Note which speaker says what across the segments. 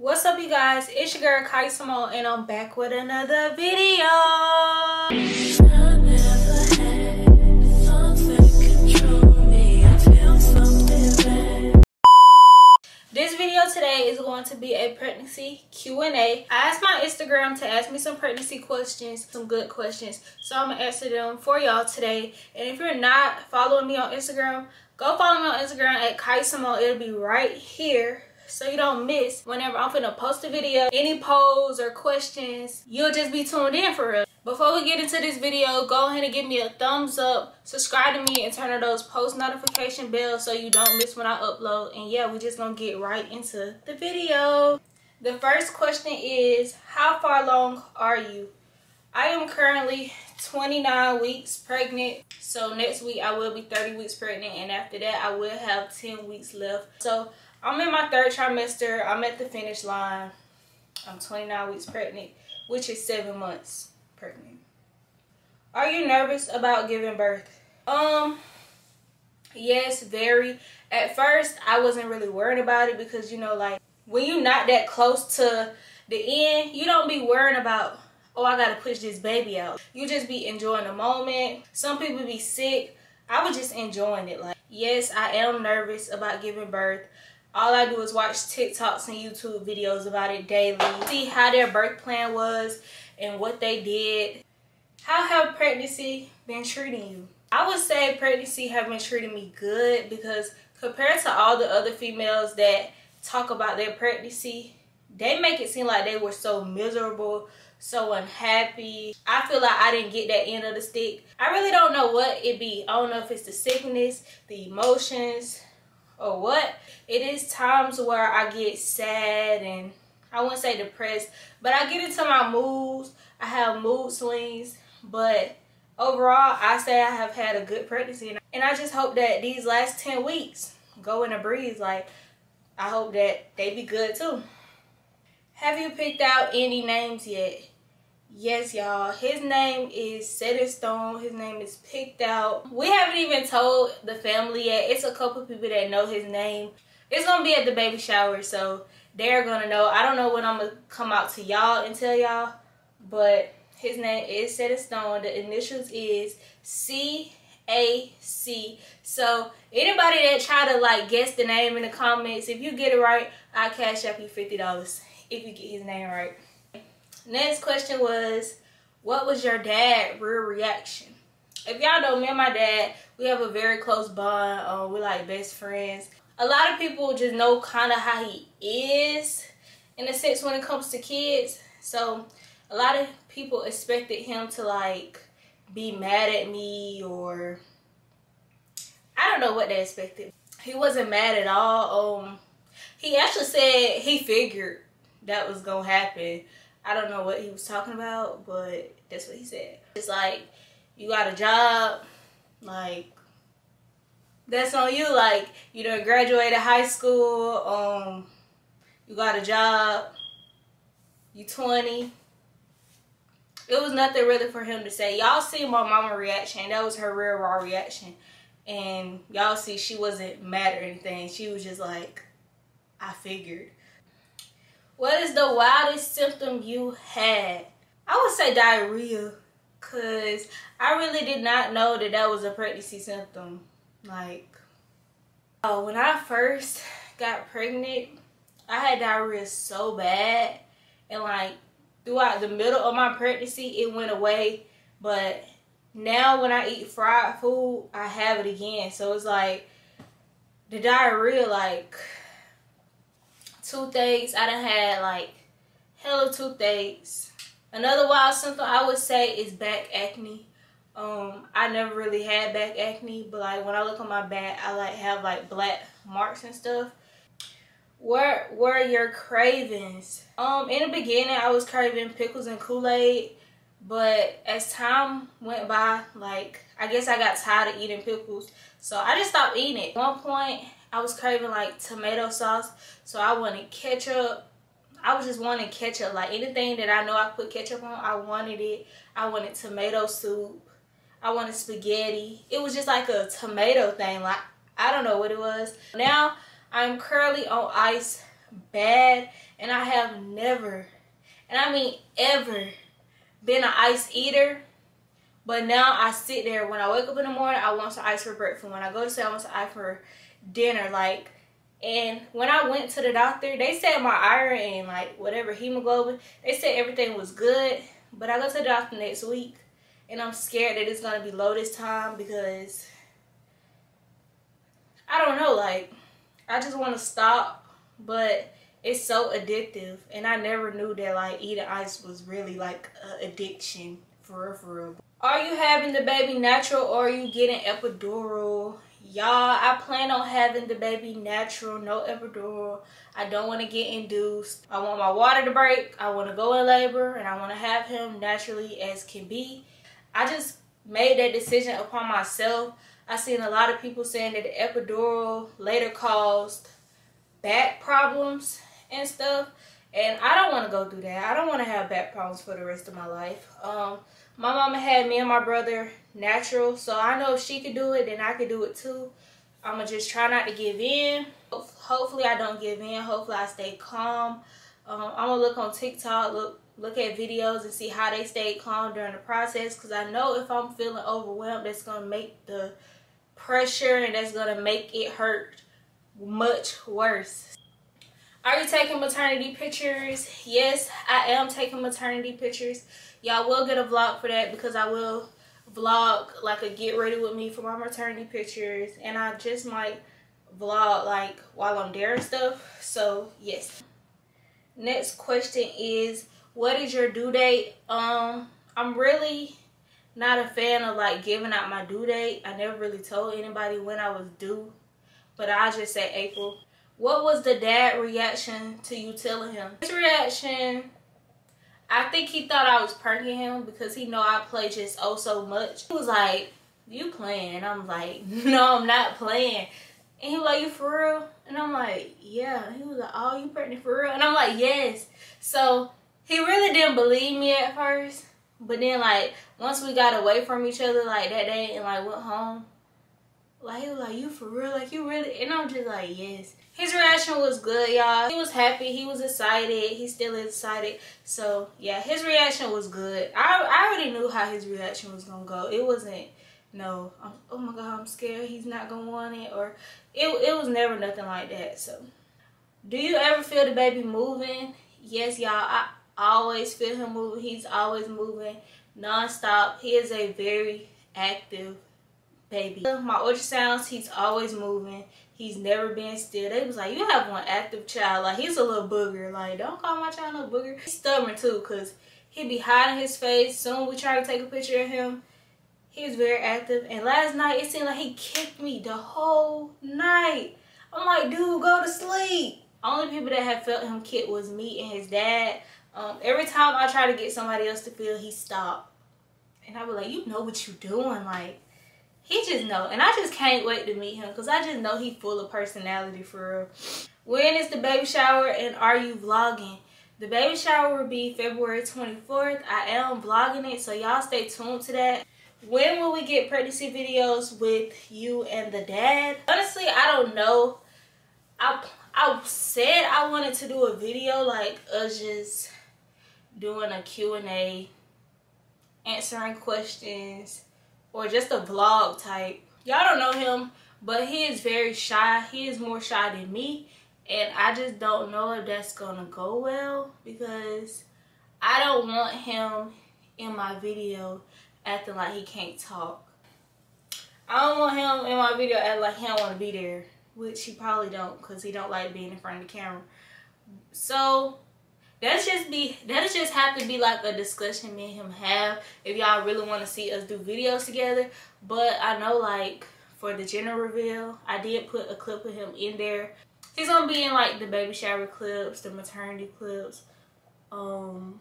Speaker 1: What's up you guys? It's your girl Kyah Symonee and I'm back with another video. This video today is going to be a pregnancy Q&A. I asked my Instagram to ask me some pregnancy questions, some good questions. So I'm going to answer them for y'all today. And if you're not following me on Instagram, go follow me on Instagram at Kyah. It'll be right here so you don't miss whenever I'm finna post a video, any polls or questions, you'll just be tuned in for real. Before we get into this video, go ahead and give me a thumbs up, subscribe to me, and turn on those post notification bells so you don't miss when I upload. And yeah, we're just gonna get right into the video. The first question is, how far along are you? I am currently 29 weeks pregnant. So next week I will be 30 weeks pregnant and after that I will have 10 weeks left. So I'm in my third trimester. I'm at the finish line. I'm 29 weeks pregnant, which is seven months pregnant. Are you nervous about giving birth? Um, yes, very. At first, I wasn't really worried about it because, you know, like, when you're not that close to the end, you don't be worrying about, oh, I got to push this baby out. You just be enjoying the moment. Some people be sick. I was just enjoying it. Like, yes, I am nervous about giving birth all I do is watch TikToks and YouTube videos about it daily. See how their birth plan was and what they did. How have pregnancy been treating you? I would say pregnancy have been treating me good because compared to all the other females that talk about their pregnancy, they make it seem like they were so miserable, so unhappy. I feel like I didn't get that end of the stick. I really don't know what it be. I don't know if it's the sickness, the emotions, or what. It is times where I get sad and I wouldn't say depressed, but I get into my moods. I have mood swings, but overall, I say I have had a good pregnancy. And I just hope that these last 10 weeks go in a breeze. Like, I hope that they be good too. Have you picked out any names yet? Yes, y'all. His name is set in stone. His name is picked out. We haven't even told the family yet. It's a couple people that know his name. It's going to be at the baby shower, so they're going to know. I don't know when I'm going to come out to y'all and tell y'all, but his name is set in stone. The initials is C A C. So anybody that try to like guess the name in the comments, if you get it right, I'll cash up you $50 if you get his name right. Next question was, what was your dad real reaction? If y'all know me and my dad, we have a very close bond. Um, we're like best friends. A lot of people just know kind of how he is in a sense when it comes to kids. So a lot of people expected him to like be mad at me or I don't know what they expected. He wasn't mad at all. Um, he actually said he figured that was gonna happen. I don't know what he was talking about, but that's what he said. It's like, you got a job, like, that's on you. Like, you done graduated high school, um, you got a job, you 20. It was nothing really for him to say. Y'all see my mama reaction. That was her real raw reaction. And y'all see she wasn't mad or anything. She was just like, I figured. What is the wildest symptom you had? I would say diarrhea because I really did not know that that was a pregnancy symptom. Like, oh, when I first got pregnant, I had diarrhea so bad. And like, throughout the middle of my pregnancy, it went away. But now when I eat fried food, I have it again. So it's like, the diarrhea, like, toothaches. I done had like hella toothaches. Another wild symptom I would say is back acne. Um, I never really had back acne, but like when I look on my back, I like have like black marks and stuff. Where were your cravings? Um, in the beginning, I was craving pickles and Kool-Aid, but as time went by, like I guess I got tired of eating pickles, so I just stopped eating it. At one point, I was craving like tomato sauce. So I wanted ketchup. I was just wanting ketchup. Like anything that I know I put ketchup on, I wanted it. I wanted tomato soup. I wanted spaghetti. It was just like a tomato thing. Like, I don't know what it was. Now, I'm currently on ice bad. And I have never, and I mean ever, been an ice eater. But now I sit there when I wake up in the morning, I want some ice for breakfast. When I go to sleep, I want some ice for dinner. Like, and when I went to the doctor, they said my iron and like whatever hemoglobin, they said everything was good. But I go to the doctor next week and I'm scared that it's gonna be low this time because I don't know, like I just want to stop, but it's so addictive, and I never knew that like eating ice was really like an addiction for real, for real. Are you having the baby natural or are you getting epidural? Y'all, I plan on having the baby natural, no epidural. I don't want to get induced. I want my water to break. I want to go in labor and I want to have him naturally as can be. I just made that decision upon myself. I seen a lot of people saying that the epidural later caused back problems and stuff. And I don't want to go through that. I don't want to have back problems for the rest of my life. Um, my mama had me and my brother natural. So I know if she could do it, then I could do it too. I'm going to just try not to give in. Hopefully I don't give in. Hopefully I stay calm. Um, I'm going to look on TikTok, look look at videos and see how they stay calm during the process. Because I know if I'm feeling overwhelmed, that's going to make the pressure and that's going to make it hurt much worse. Are you taking maternity pictures? Yes, I am taking maternity pictures. Y'all will get a vlog for that because I will vlog like a get ready with me for my maternity pictures. And I just might vlog like while I'm there and stuff. So, yes. Next question is, what is your due date? Um, I'm really not a fan of like giving out my due date. I never really told anybody when I was due, but I just say April. What was the dad reaction to you telling him? His reaction, I think he thought I was pranking him because he know I play just oh so much. He was like, you playing? And I'm like, no, I'm not playing. And he was like, you for real? And I'm like, yeah. He was like, oh, you pregnant for real? And I'm like, yes. So he really didn't believe me at first. But then like once we got away from each other like that day and like went home, like he was like, You for real? Like you really and I'm just like, Yes. His reaction was good, y'all. He was happy, he was excited, he still excited. So yeah, his reaction was good. I I already knew how his reaction was gonna go. It wasn't no, I'm, oh my god, I'm scared he's not gonna want it or it it was never nothing like that. So do you ever feel the baby moving? Yes, y'all. I always feel him moving. He's always moving non-stop. He is a very active baby. My ultrasounds, he's always moving. He's never been still. They was like, you have one active child. Like, he's a little booger. Like, don't call my child a booger. He's stubborn, too, because he be hiding his face. Soon we try to take a picture of him. He's very active. And last night, it seemed like he kicked me the whole night. I'm like, dude, go to sleep. Only people that have felt him kick was me and his dad. Um, every time I try to get somebody else to feel, he stop. And I was like, you know what you're doing. Like, he just know. And I just can't wait to meet him because I just know he full of personality for real. When is the baby shower and are you vlogging? The baby shower will be February 24th. I am vlogging it, so y'all stay tuned to that. When will we get pregnancy videos with you and the dad? Honestly, I don't know. I I said I wanted to do a video like us just doing a Q&A, answering questions, or just a vlog type. Y'all don't know him, but he is very shy. He is more shy than me. And I just don't know if that's to go well because I don't want him in my video acting like he can't talk. I don't want him in my video acting like he don't want to be there, which he probably don't because he don't like being in front of the camera. So that's just be that'll just have to be like a discussion me and him have. If y'all really want to see us do videos together. But i know like for the gender reveal i did put a clip of him in there. He's gonna be in like the baby shower clips the maternity clips. Um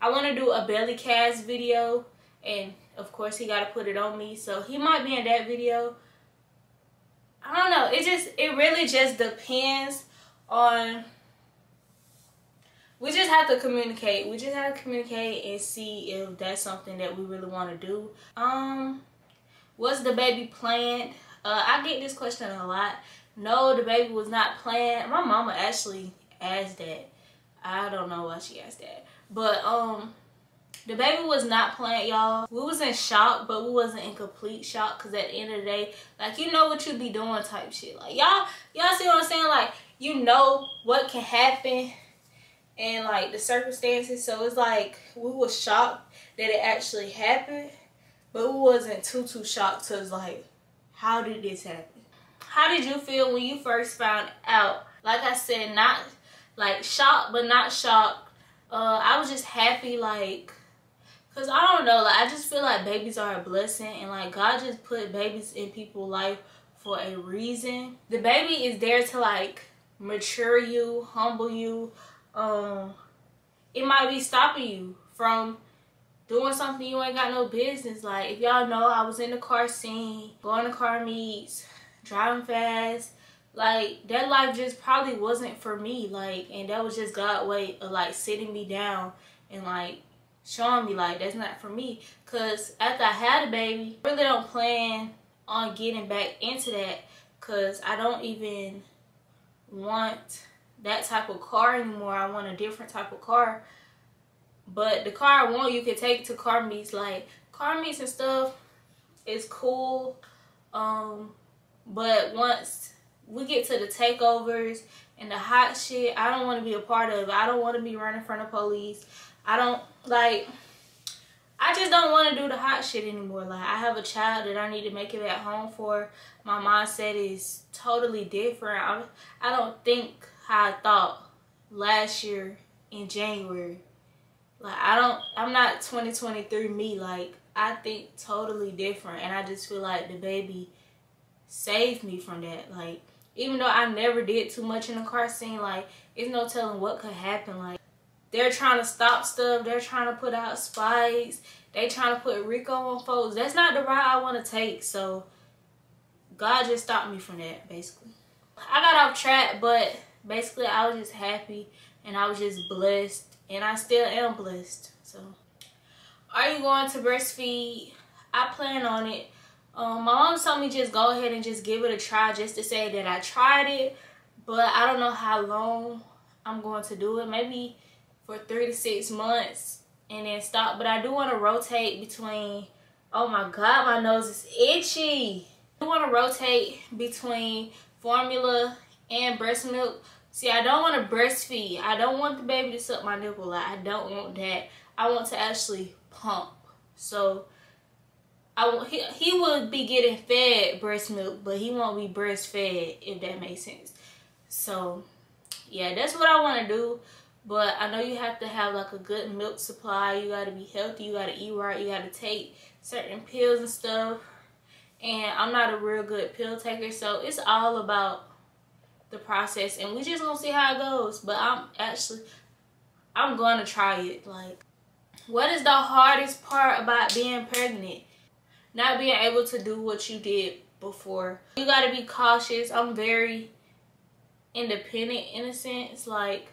Speaker 1: i want to do a belly cast video. And of course he got to put it on me. So he might be in that video. I don't know. It just it really just depends on we just have to communicate. We just have to communicate and see if that's something that we really want to do. Um, was the baby planned? Uh, I get this question a lot. No, the baby was not planned. My mama actually asked that. I don't know why she asked that. But um the baby was not planned, y'all. We was in shock, but we wasn't in complete shock because at the end of the day, like you know what you be doing type shit. Like y'all, y'all see what I'm saying? Like you know what can happen and like the circumstances. So it's like we were shocked that it actually happened, but we wasn't too too shocked to like, how did this happen? How did you feel when you first found out? Like I said, not like shocked, but not shocked. Uh, I was just happy, like, cause I don't know, like I just feel like babies are a blessing, and like God just put babies in people's life for a reason. The baby is there to like mature you, humble you, um, it might be stopping you from doing something you ain't got no business. Like, if y'all know, I was in the car scene, going to car meets, driving fast. Like, that life just probably wasn't for me. Like, and that was just God way of, like, sitting me down and, like, showing me, like, that's not for me. Because after I had a baby, I really don't plan on getting back into that because I don't even want that type of car anymore. I want a different type of car. But the car I want, you can take to car meets. Like, car meets and stuff is cool. Um, but once we get to the takeovers and the hot shit, I don't want to be a part of. I don't want to be running from the police. I don't, like, I just don't want to do the hot shit anymore. Like, I have a child that I need to make it at home for. My mindset is totally different. I, I don't think how I thought last year in January. Like I don't I'm not 2023 me like I think totally different and I just feel like the baby saved me from that. Like even though I never did too much in the car scene, like it's no telling what could happen. Like they're trying to stop stuff, they're trying to put out spikes, they trying to put RICO on folks. That's not the route I want to take. So God just stopped me from that basically. I got off track, but basically I was just happy and I was just blessed and I still am blessed. So are you going to breastfeed? I plan on it. Um, my mom told me just go ahead and just give it a try just to say that I tried it. But I don't know how long I'm going to do it. Maybe for three to six months and then stop. But I do want to rotate between, oh my God, my nose is itchy. I want to rotate between formula and breast milk. See, I don't want to breastfeed. I don't want the baby to suck my nipple out. I don't want that. I want to actually pump. So, I want, he, he would be getting fed breast milk, but he won't be breastfed, if that makes sense. So, yeah, that's what I want to do. But I know you have to have like a good milk supply. You got to be healthy. You got to eat right. You got to take certain pills and stuff. And I'm not a real good pill taker. So it's all about the process and we just gonna see how it goes. But i'm actually i'm gonna try it like what is the hardest part about being pregnant? Not being able to do what you did before. You got to be cautious. I'm very independent in a sense like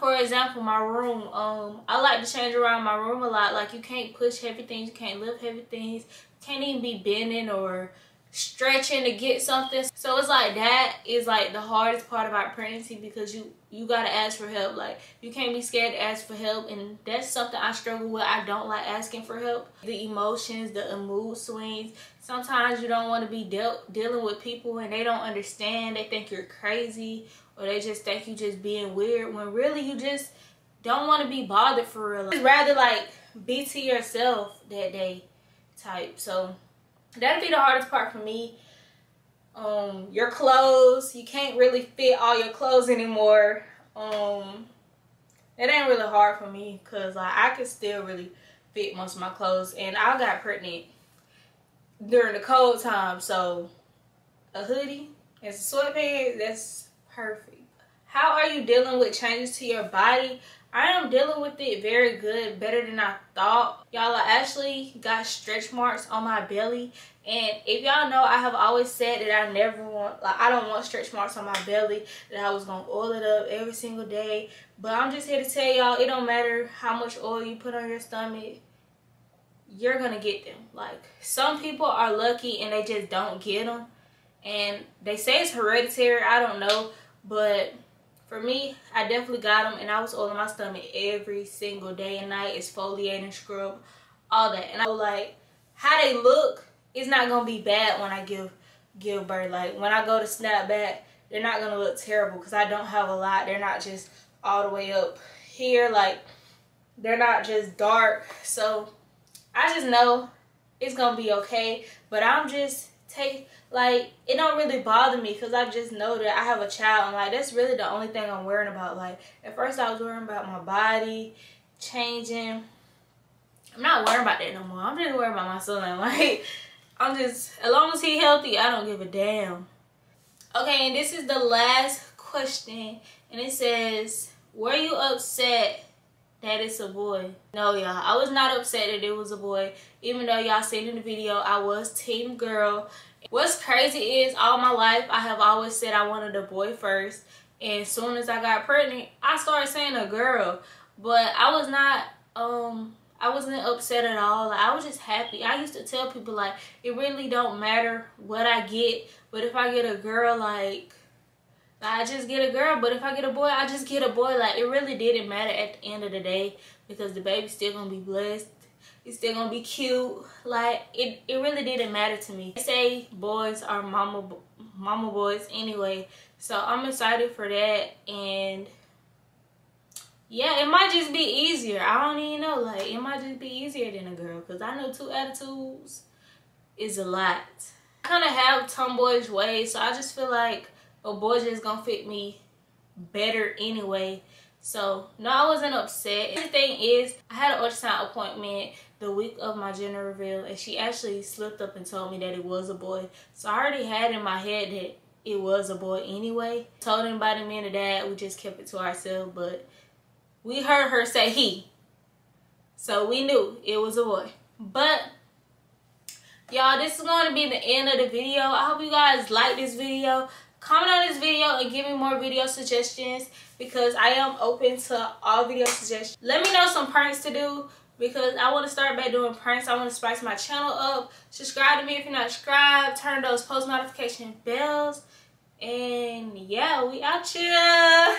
Speaker 1: for example my room um i like to change around my room a lot. Like you can't push heavy things you can't lift heavy things can't even be bending or stretching to get something. So it's like that is like the hardest part about pregnancy because you you gotta ask for help. Like you can't be scared to ask for help and that's something i struggle with. I don't like asking for help. The emotions the mood swings. Sometimes you don't want to be dealt dealing with people and they don't understand. They think you're crazy or they just think you just being weird when really you just don't want to be bothered for real. Like, rather like be to yourself that day type. So that'd be the hardest part for me. Um your clothes you can't really fit all your clothes anymore. Um it ain't really hard for me because like i can still really fit most of my clothes and i got pregnant during the cold time so a hoodie and sweatpants that's perfect. How are you dealing with changes to your body I am dealing with it very good, better than I thought. Y'all, I actually got stretch marks on my belly. And if y'all know, I have always said that I never want, like, I don't want stretch marks on my belly. That I was going to oil it up every single day. But I'm just here to tell y'all, it don't matter how much oil you put on your stomach. You're going to get them. Like, some people are lucky and they just don't get them. And they say it's hereditary. I don't know. But for me, I definitely got them and I was oiling my stomach every single day and night, exfoliating, scrub, all that. And I was like, how they look is not gonna be bad when I give give birth. Like when I go to snap back, they're not gonna look terrible because I don't have a lot. They're not just all the way up here. Like they're not just dark. So I just know it's gonna be okay. But I'm just take like it don't really bother me because I just know that I have a child and like that's really the only thing I'm worrying about. Like at first I was worrying about my body changing. I'm not worrying about that no more. I'm just worried about my son. Like I'm just as long as he healthy, I don't give a damn. Okay, and this is the last question, and it says, "Were you upset that it's a boy. No, y'all. I was not upset that it was a boy. Even though y'all seen in the video, I was team girl. What's crazy is all my life, I have always said I wanted a boy first. And as soon as I got pregnant, I started saying a girl. But I was not, um, I wasn't upset at all. Like, I was just happy. I used to tell people, like, it really don't matter what I get. But if I get a girl, like, I just get a girl, but if I get a boy, I just get a boy. Like, it really didn't matter at the end of the day because the baby's still gonna be blessed. It's still gonna be cute. Like, it, it really didn't matter to me. They say boys are mama, mama boys anyway. So, I'm excited for that. And, yeah, it might just be easier. I don't even know. Like, it might just be easier than a girl because I know two attitudes is a lot. I kind of have tomboyish ways, so I just feel like a boy just gonna fit me better anyway. So no, I wasn't upset. The thing is, I had an ultrasound appointment the week of my gender reveal, and she actually slipped up and told me that it was a boy. So I already had in my head that it was a boy anyway. Told anybody, me and dad, we just kept it to ourselves, but we heard her say he. So we knew it was a boy. But y'all, this is going to be the end of the video. I hope you guys like this video comment on this video and give me more video suggestions because I am open to all video suggestions. Let me know some pranks to do because I want to start by doing pranks. I want to spice my channel up. Subscribe to me if you're not subscribed. Turn those post notification bells. And yeah, we out here.